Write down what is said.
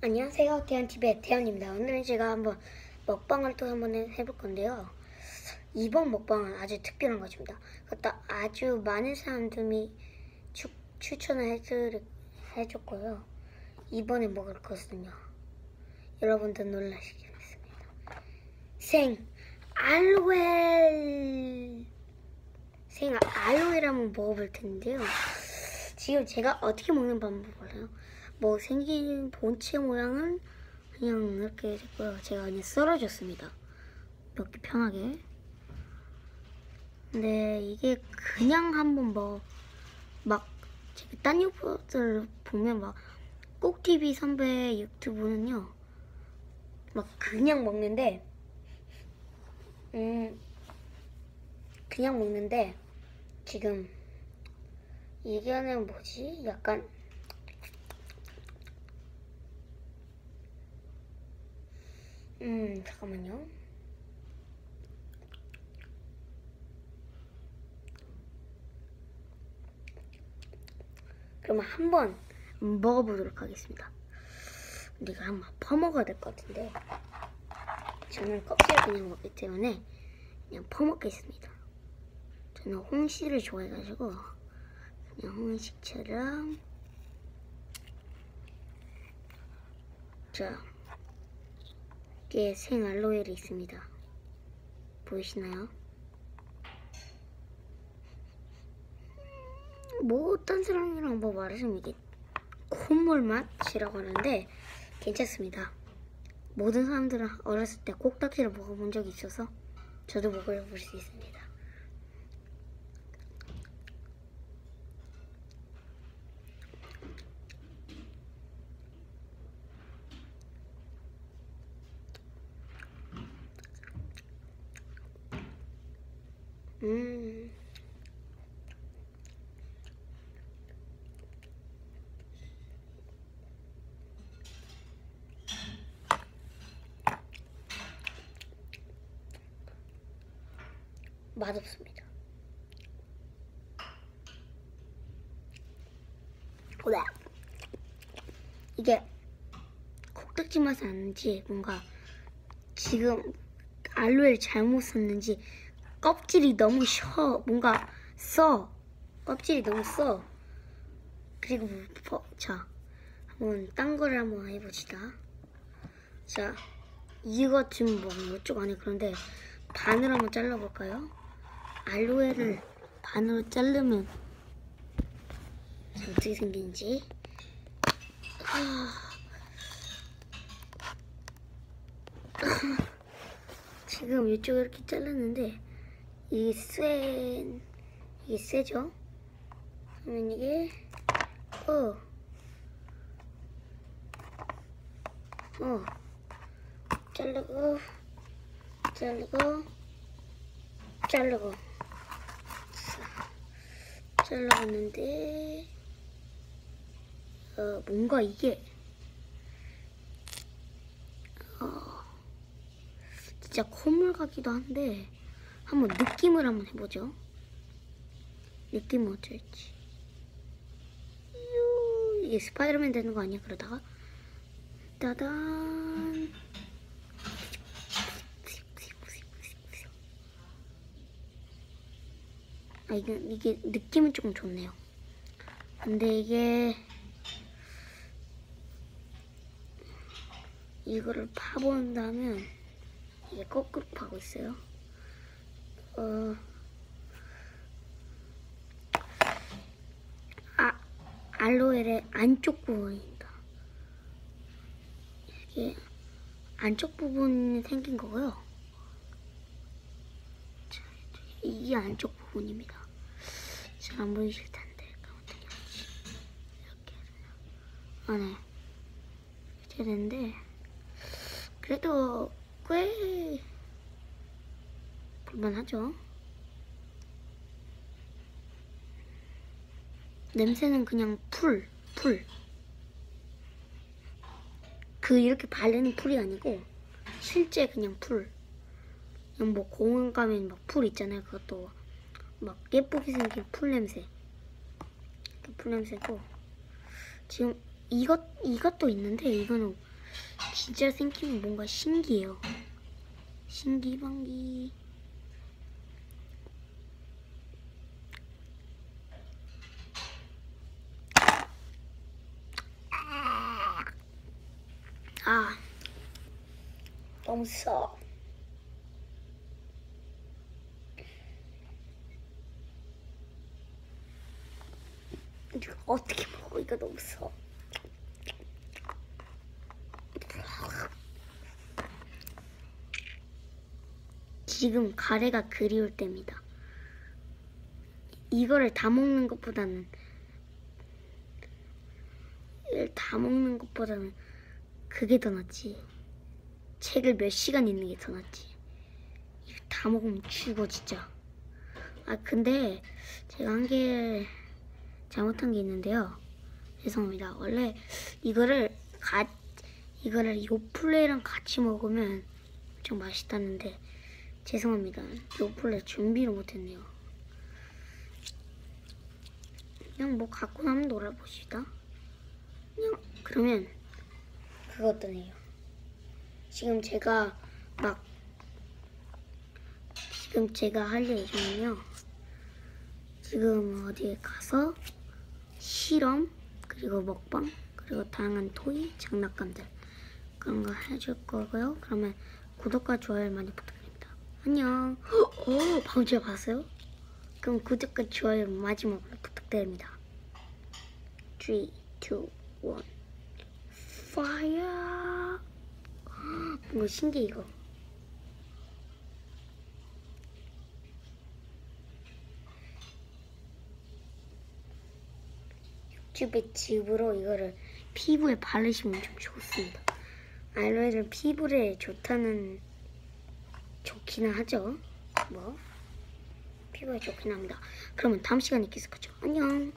안녕하세요. 대한TV의 대한입니다. 오늘은 제가 한번 먹방을 또 한번 해- 해볼 건데요. 이번 먹방은 아주 특별한 것입니다. 그것도 아주 많은 사람들이 추, 추천을 해드, 해줬고요. 이번에 먹을 것은요. 여러분들 놀라시겠습니다. 생 알로에 생 알로에를 한번 먹어볼 텐데요. 지금 제가 어떻게 먹는 방법을 몰라요. 뭐 생긴 본체 모양은 그냥 이렇게 됐고요. 제가 그냥 썰어줬습니다. 먹기 편하게. 근데 이게 그냥 한번 뭐 막 제가 딴 유튜버들 보면 막 꼭TV 선배 유튜브는요 막 그냥 먹는데 음 그냥 먹는데 지금 이게는 뭐지? 약간 음 잠깐만요. 그러면 한번 먹어보도록 하겠습니다. 근데 이거 한번 퍼먹어야 될 것 같은데 저는 껍질을 그냥 먹기 때문에 그냥 퍼먹겠습니다. 저는 홍시를 좋아해가지고 그냥 홍식처럼 자 이게 생 알로에를 있습니다. 보이시나요? 뭐 어떤 사람이랑 뭐 말하자면 이게 콧물 맛이라고 하는데 괜찮습니다. 모든 사람들은 어렸을 때 꼭딱지를 먹어본 적이 있어서 저도 먹어볼 수 있습니다. 음. 맛없습니다. 왜? 이게 콕딱지 맛이 나는지 뭔가 지금 알로에를 잘못 썼는지 껍질이 너무 셔 뭔가 써. 껍질이 너무 써. 그리고 뭐, 자 한번 딴 거를 한번 해봅시다. 자 이거 지금 뭐 이쪽 안에 그런데 반을 한번 잘라볼까요? 알로에를 반으로 자르면 자, 어떻게 생긴지. 아. 지금 이쪽을 이렇게 잘랐는데 이게 센 이게 세죠? 그러면 이게 어 어. 자르고 자르고 자르고 자, 잘라봤는데 어 뭔가 이게 어 진짜 콧물 같기도 한데 한번 느낌을 한번 해보죠 느낌은 어쩔지 유, 이게 스파이더맨 되는 거 아니야 그러다가 따단 아 이게 이게 느낌은 조금 좋네요. 근데 이게 이거를 파본다면 이게 거꾸로 파고 있어요. 어, 아 알로에의 안쪽 부분입니다. 이게 안쪽 부분이 생긴 거고요. 자, 이게 안쪽 부분입니다. 잘 안 보이실 텐데 어떻게 하지? 이렇게 해야 되나? 아, 네. 이렇게 되는데 그래도 꽤 볼만하죠. 냄새는 그냥 풀, 풀. 그 이렇게 바르는 풀이 아니고 실제 그냥 풀. 그냥 뭐 공원 가면 막 풀 있잖아요. 그것도 막 예쁘게 생긴 풀 냄새. 그 풀 냄새고 지금 이것 이것도 있는데 이거는 진짜 생기면 뭔가 신기해요. 신기방기. 아, 너무 써. 이거 어떻게 먹어? 이거 너무 써. 지금 가래가 그리울 때입니다. 이거를 다 먹는 것보다는 다 먹는 것보다는 그게 더 낫지. 책을 몇 시간 읽는 게 더 낫지. 이거 다 먹으면 죽어 진짜. 아 근데 제가 한개 잘못한 게 있는데요. 죄송합니다. 원래 이거를 가 이거를 요플레이랑 같이 먹으면 좀 맛있다는데 죄송합니다. 요플레 준비를 못했네요. 그냥 뭐 갖고 나면 놀아봅시다. 그냥 그러면 그것도 네요. 지금 제가 막 지금 제가 할 예정은요. 지금 어디에 가서 실험 그리고 먹방 그리고 다양한 토이 장난감들 그런 거 해줄 거고요. 그러면 구독과 좋아요 많이 부탁드립니다. 안녕. 오 방금 제가 봤어요? 그럼 구독과 좋아요 마지막으로 부탁드립니다. 3, 2, 1 파이어 뭔가 신기해 이거. 육즙의 즙으로 이거를 피부에 바르시면 좀 좋습니다. 알로에는 피부에 좋다는 좋기는 하죠. 뭐? 피부에 좋긴 합니다. 그러면 다음 시간에 계속 하죠 안녕